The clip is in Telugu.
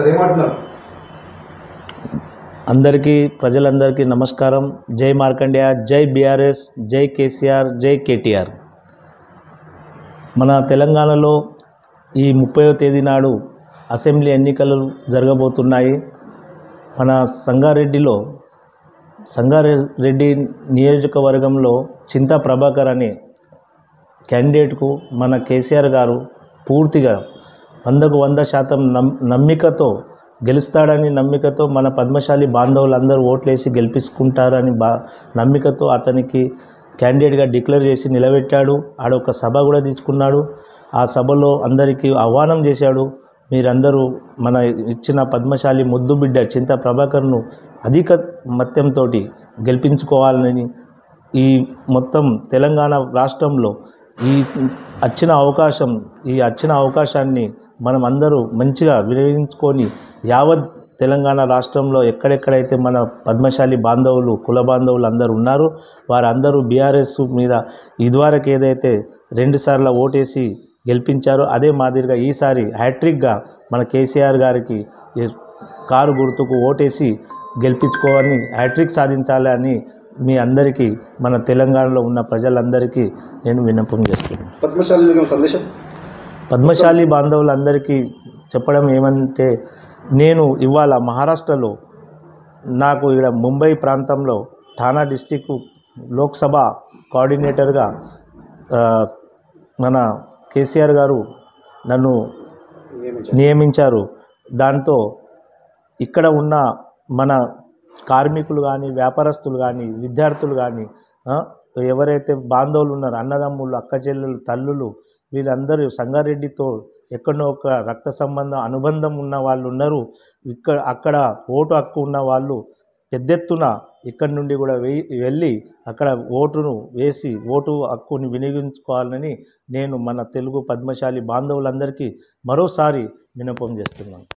ఏమంటున్నారు? అందరికీ ప్రజలందరికీ నమస్కారం. జై మార్కండేయ జై బీఆర్ఎస్ జై కేసీఆర్ జై కేటీఆర్. మన తెలంగాణలో ఈ ముప్పైవ తేదీ నాడు అసెంబ్లీ ఎన్నికలు జరగబోతున్నాయి. మన సంగారెడ్డిలో సంగారెడ్డి నియోజకవర్గంలో చింతా ప్రభాకర్ అనే క్యాండిడేట్కు మన కేసీఆర్ గారు పూర్తిగా వందకు వంద శాతం నమ్ నమ్మికతో గెలుస్తాడని నమ్మికతో మన పద్మశాలి బాంధవులందరూ ఓట్లేసి గెలిపించుకుంటారని బా నమ్మికతో అతనికి క్యాండిడేట్గా డిక్లేర్ చేసి నిలబెట్టాడు. ఆడొక సభ కూడా తీసుకున్నాడు. ఆ సభలో అందరికీ ఆహ్వానం చేశాడు. మీరందరూ మన ఇచ్చిన పద్మశాలి ముద్దు బిడ్డ చింత ప్రభాకర్ను అధిక మత్యంతో గెలిపించుకోవాలని ఈ మొత్తం తెలంగాణ రాష్ట్రంలో ఈ వచ్చిన అవకాశం ఈ వచ్చిన అవకాశాన్ని మనం అందరూ మంచిగా వినియోగించుకొని యావత్ తెలంగాణ రాష్ట్రంలో ఎక్కడెక్కడైతే మన పద్మశాలి బాంధవులు కుల బాంధవులు అందరూ ఉన్నారో వారందరూ బీఆర్ఎస్ మీద ఇదివరకు ఏదైతే రెండుసార్లు ఓటేసి గెలిపించారో అదే మాదిరిగా ఈసారి హ్యాట్రిక్గా మన కేసీఆర్ గారికి కారు గుర్తుకు ఓటేసి గెలిపించుకోవాలని హ్యాట్రిక్ సాధించాలని మీ అందరికీ మన తెలంగాణలో ఉన్న ప్రజలందరికీ నేను విన్నపం చేస్తున్నాను. పద్మశాలి సందేశం? పద్మశాలి బాంధవులందరికీ చెప్పడం ఏమంటే నేను ఇవాళ మహారాష్ట్రలో నాకు ఇక్కడ ముంబై ప్రాంతంలో ఠానా డిస్టిక్ లోక్సభ కోఆర్డినేటర్గా మన కేసీఆర్ గారు నన్ను నియమించారు. దాంతో ఇక్కడ ఉన్న మన కార్మికులు కానీ వ్యాపారస్తులు కానీ విద్యార్థులు కానీ ఎవరైతే బాంధవులు ఉన్నారో అన్నదమ్ములు అక్కచెల్లెలు తల్లులు వీళ్ళందరూ సంగారెడ్డితో ఎక్కడో ఒక రక్త సంబంధం అనుబంధం ఉన్న వాళ్ళు ఉన్నారు. ఇక్కడ అక్కడ ఓటు హక్కు ఉన్న వాళ్ళు పెద్ద ఎత్తున ఇక్కడి నుండి కూడా వెయ్యి వెళ్ళి అక్కడ ఓటును వేసి ఓటు హక్కుని వినియోగించుకోవాలని నేను మన తెలుగు పద్మశాలి బాంధవులందరికీ మరోసారి వినపం చేస్తున్నాను.